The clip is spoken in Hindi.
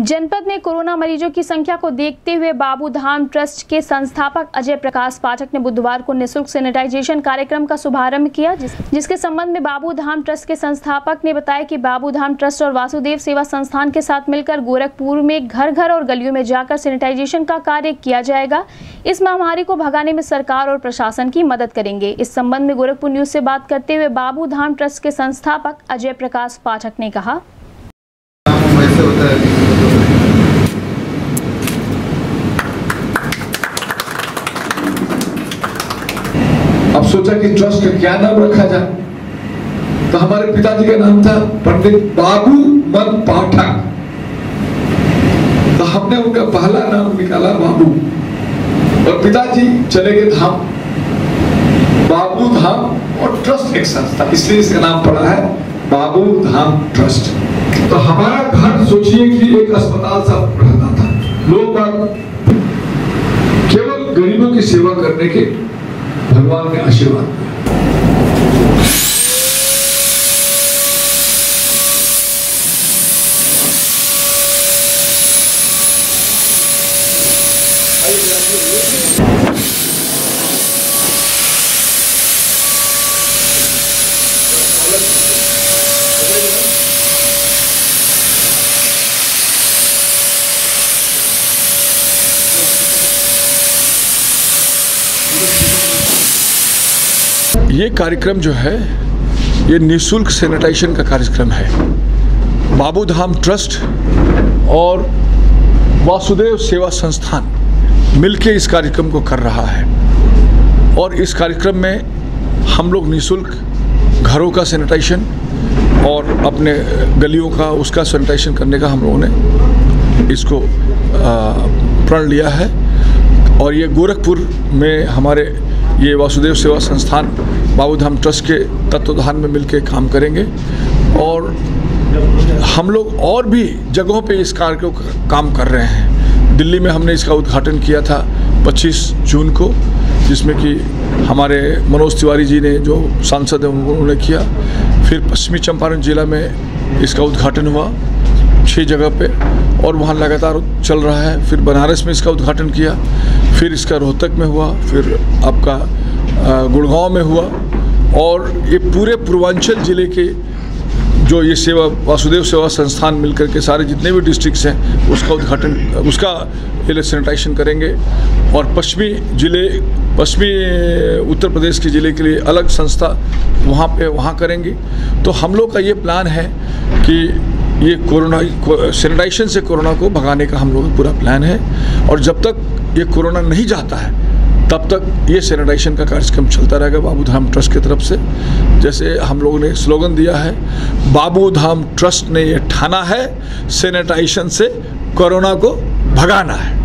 जनपद में कोरोना मरीजों की संख्या को देखते हुए बाबू धाम ट्रस्ट के संस्थापक अजय प्रकाश पाठक ने बुधवार को निशुल्क सैनिटाइजेशन कार्यक्रम का शुभारंभ किया जिस, जिसके संबंध में बाबू धाम ट्रस्ट के संस्थापक ने बताया कि बाबू धाम ट्रस्ट और वासुदेव सेवा संस्थान के साथ मिलकर गोरखपुर में घर घर और गलियों में जाकर सैनिटाइजेशन का कार्य किया जाएगा। इस महामारी को भगाने में सरकार और प्रशासन की मदद करेंगे। इस संबंध में गोरखपुर न्यूज़ से बात करते हुए बाबू ट्रस्ट के संस्थापक अजय प्रकाश पाठक ने कहा सोचा कि ट्रस्ट का क्या नाम रखा जाए? तो हमारे पिताजी का नाम था पंडित बाबू मन पाठक। तो हमने उनका पहला नाम निकाला बाबू। और पिताजी चले गए धाम। बाबू धाम और ट्रस्ट एक संस्था, इसलिए इसका नाम पड़ा है बाबू धाम ट्रस्ट तो हमारा घर सोचिए कि एक अस्पताल सा रहता था। लोग केवल गरीबों की सेवा करने के भगवान ने आशीर्वाद दिया ये कार्यक्रम जो है, ये निशुल्क सैनिटाइजेशन का कार्यक्रम है। बाबू धाम ट्रस्ट और वासुदेव सेवा संस्थान मिलके इस कार्यक्रम को कर रहा है। और इस कार्यक्रम में हम लोग निशुल्क घरों का सैनिटाइजेशन और अपने गलियों का, उसका सैनिटाइजेशन करने का हम लोगों ने इसको प्रण लिया है। और ये गोरखपुर में हमारे ये वासुदेव सेवा संस्थान बाबूधाम ट्रस्ट के तत्वाधान में मिलकर काम करेंगे। और हम लोग और भी जगहों पे इस कार्य को काम कर रहे हैं। दिल्ली में हमने इसका उद्घाटन किया था 25 जून को, जिसमें कि हमारे मनोज तिवारी जी ने जो सांसद हैं उन्होंने किया। फिर पश्चिमी चंपारण जिला में इसका उद्घाटन हुआ। छः जगह पे, और वहाँ लगातार चल रहा है। फिर बनारस में इसका उद्घाटन किया, फिर इसका रोहतक में हुआ, फिर आपका गुड़गांव में हुआ, और ये पूरे पूर्वांचल ज़िले के जो ये सेवा, वासुदेव सेवा संस्थान मिलकर के सारे जितने भी डिस्ट्रिक्ट्स हैं, उसका उद्घाटन, उसका सैनिटाइजेशन करेंगे। और पश्चिमी ज़िले, पश्चिमी उत्तर प्रदेश के ज़िले के लिए अलग संस्था वहाँ पे, वहाँ करेंगे। तो हम लोग का ये प्लान है कि ये कोरोना, सैनिटाइजेशन से कोरोना को भगाने का हम लोगों का पूरा प्लान है और जब तक ये कोरोना नहीं जाता है, तब तक ये सैनिटाइजेशन का कार्यक्रम चलता रहेगा बाबू धाम ट्रस्ट की तरफ़ से। जैसे हम लोगों ने स्लोगन दिया है बाबू धाम ट्रस्ट ने ये ठाना है, सैनिटाइजेशन से कोरोना को भगाना है।